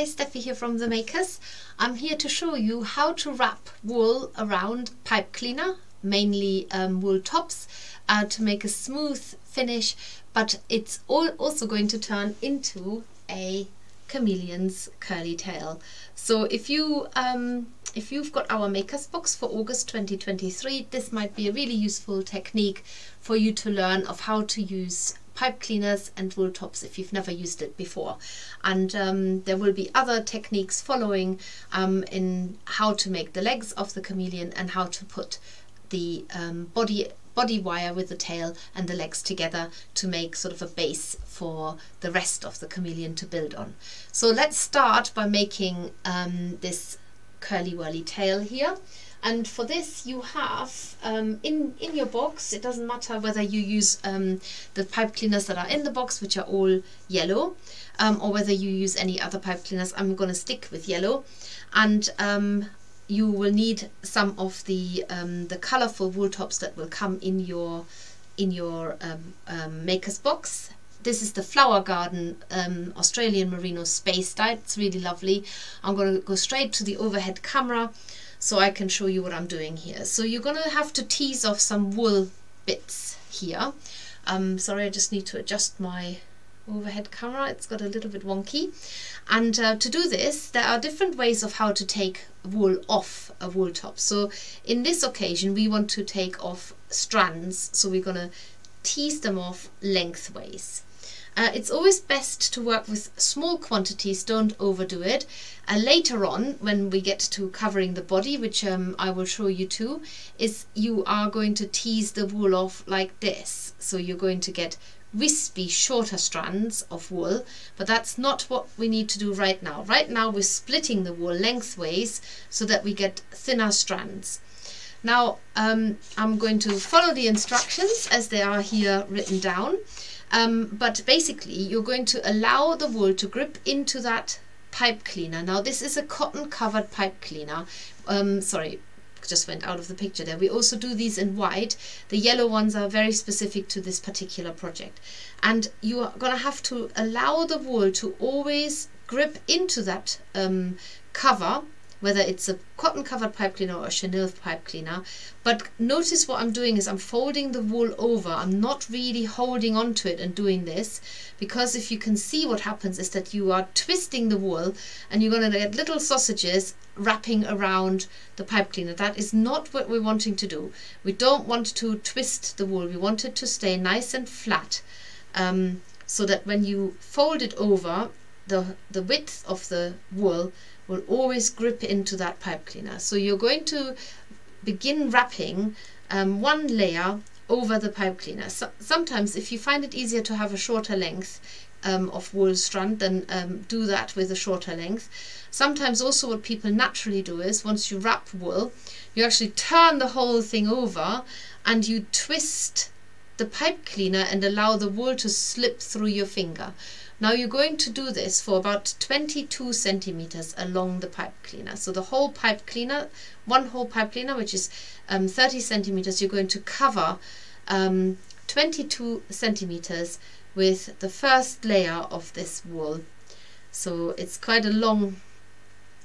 Hi, Steffi here from The Makerss. I'm here to show you how to wrap wool around pipe cleaner, mainly um, wool tops, uh, to make a smooth finish, but it's all also going to turn into a chameleon's curly tail. So if you um, if you've got our makers box for August 2023, this might be a really useful technique for you to learn of how to use pipe cleaners and wool tops if you've never used it before. And um, there will be other techniques following um, in how to make the legs of the chameleon and how to put the um, body body wire with the tail and the legs together to make sort of a base for the rest of the chameleon to build on. So let's start by making um, this curly whirly tail here and for this you have um, in in your box it doesn't matter whether you use um, the pipe cleaners that are in the box which are all yellow um, or whether you use any other pipe cleaners I'm going to stick with yellow and um, you will need some of the um, the colorful wool tops that will come in your in your um, maker's box this is the Flower Garden um, Australian Merino Space Dye. It's really lovely. I'm going to go straight to the overhead camera so I can show you what I'm doing here. So you're going to have to tease off some wool bits here. Um, sorry, I just need to adjust my overhead camera. It's got a little bit wonky. And uh, to do this, there are different ways of how to take wool off a wool top. So in this occasion, we want to take off strands. So we're going to tease them off lengthways. Uh, it's always best to work with small quantities, don't overdo it. Uh, later on, when we get to covering the body, which um, I will show you too, is you are going to tease the wool off like this. So you're going to get wispy, shorter strands of wool, but that's not what we need to do right now. Right now we're splitting the wool lengthways so that we get thinner strands. Now um, I'm going to follow the instructions as they are here written down. Um, but basically, you're going to allow the wool to grip into that pipe cleaner. Now, this is a cotton covered pipe cleaner. Um, sorry, just went out of the picture there. We also do these in white. The yellow ones are very specific to this particular project. And you are going to have to allow the wool to always grip into that um, cover whether it's a cotton covered pipe cleaner or a chenille pipe cleaner. But notice what I'm doing is I'm folding the wool over. I'm not really holding onto it and doing this because if you can see what happens is that you are twisting the wool and you're going to get little sausages wrapping around the pipe cleaner. That is not what we're wanting to do. We don't want to twist the wool. We want it to stay nice and flat um, so that when you fold it over, the, the width of the wool will always grip into that pipe cleaner. So you're going to begin wrapping um, one layer over the pipe cleaner. So, sometimes if you find it easier to have a shorter length um, of wool strand, then um, do that with a shorter length. Sometimes also what people naturally do is once you wrap wool, you actually turn the whole thing over and you twist the pipe cleaner and allow the wool to slip through your finger. Now you're going to do this for about 22 centimeters along the pipe cleaner. So the whole pipe cleaner, one whole pipe cleaner, which is um, 30 centimeters, you're going to cover um, 22 centimeters with the first layer of this wool. So it's quite a long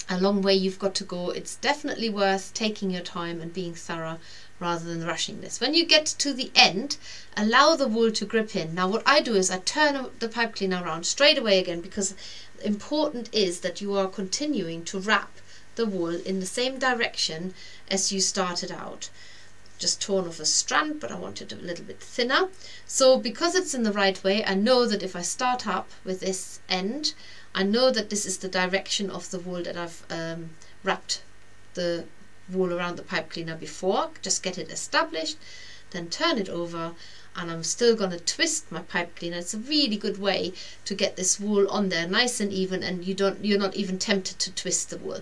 a long way you've got to go. It's definitely worth taking your time and being thorough rather than rushing this. When you get to the end, allow the wool to grip in. Now what I do is I turn the pipe cleaner around straight away again because important is that you are continuing to wrap the wool in the same direction as you started out. Just torn off a strand, but I want it a little bit thinner. So because it's in the right way, I know that if I start up with this end, I know that this is the direction of the wool that I've um, wrapped the wool around the pipe cleaner before, just get it established, then turn it over and I'm still going to twist my pipe cleaner. It's a really good way to get this wool on there nice and even and you don't you're not even tempted to twist the wool.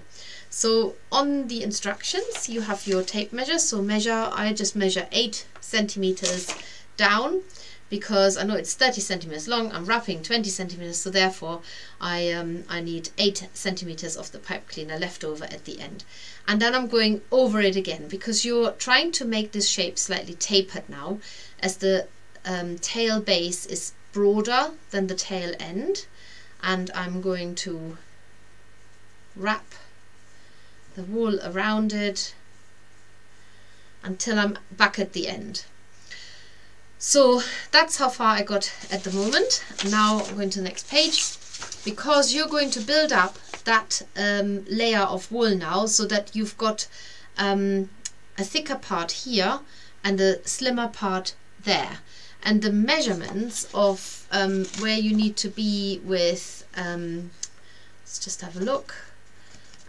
So on the instructions you have your tape measure. So measure, I just measure 8 centimeters down because I know it's 30 centimeters long, I'm wrapping 20 centimeters, so therefore I, um, I need 8 centimeters of the pipe cleaner left over at the end. And then I'm going over it again because you're trying to make this shape slightly tapered now as the um, tail base is broader than the tail end and I'm going to wrap the wool around it until I'm back at the end. So that's how far I got at the moment. Now I'm going to the next page. Because you're going to build up that um, layer of wool now so that you've got um, a thicker part here and a slimmer part there. And the measurements of um, where you need to be with um, let's just have a look.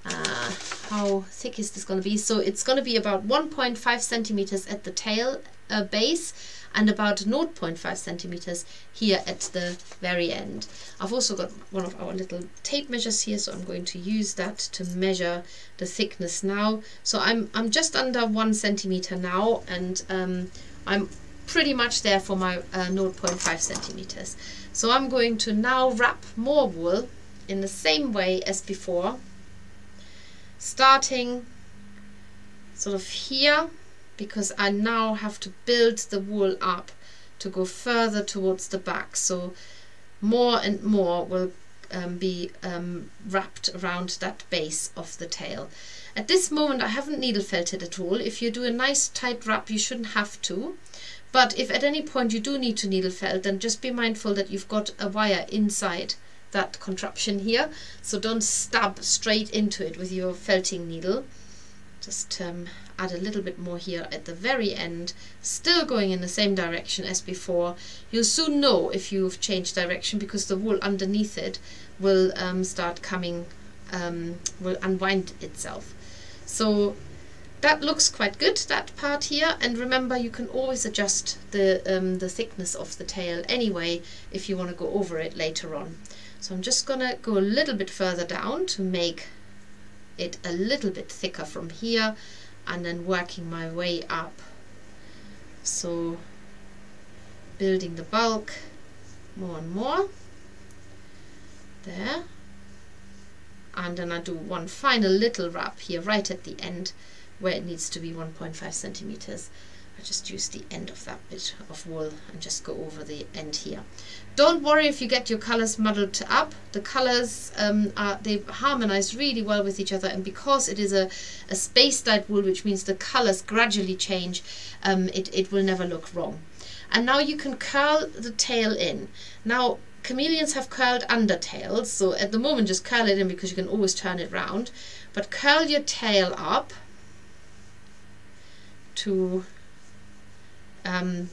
Uh, how thick is this going to be? So it's going to be about 1.5 centimeters at the tail uh, base and about 0.5 centimeters here at the very end. I've also got one of our little tape measures here, so I'm going to use that to measure the thickness now. So I'm, I'm just under one centimeter now, and um, I'm pretty much there for my uh, 0.5 centimeters. So I'm going to now wrap more wool in the same way as before, starting sort of here because I now have to build the wool up to go further towards the back so more and more will um, be um, wrapped around that base of the tail. At this moment I haven't needle felted at all. If you do a nice tight wrap you shouldn't have to. But if at any point you do need to needle felt then just be mindful that you've got a wire inside that contraption here. So don't stab straight into it with your felting needle. Just um, add a little bit more here at the very end, still going in the same direction as before. You'll soon know if you've changed direction because the wool underneath it will um, start coming, um, will unwind itself. So that looks quite good, that part here, and remember you can always adjust the, um, the thickness of the tail anyway if you want to go over it later on. So I'm just to go a little bit further down to make it a little bit thicker from here and then working my way up. So building the bulk more and more. There. And then I do one final little wrap here right at the end where it needs to be 1.5 centimeters just use the end of that bit of wool and just go over the end here. Don't worry if you get your colors muddled up. The colors, um, are, they harmonize really well with each other and because it is a, a space-dyed wool, which means the colors gradually change, um, it, it will never look wrong. And now you can curl the tail in. Now, chameleons have curled undertails, so at the moment just curl it in because you can always turn it round. But curl your tail up to um,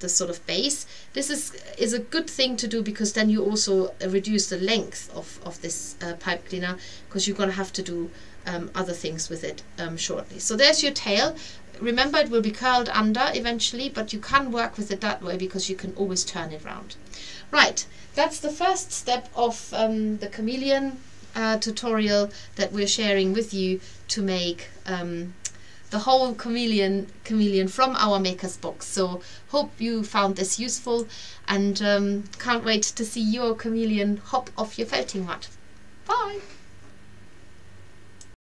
the sort of base. This is is a good thing to do because then you also reduce the length of, of this uh, pipe cleaner because you're going to have to do um, other things with it um, shortly. So there's your tail. Remember it will be curled under eventually but you can work with it that way because you can always turn it round. Right, that's the first step of um, the chameleon uh, tutorial that we're sharing with you to make um, the whole chameleon chameleon from our makers box. So hope you found this useful and um, can't wait to see your chameleon hop off your felting mat. Bye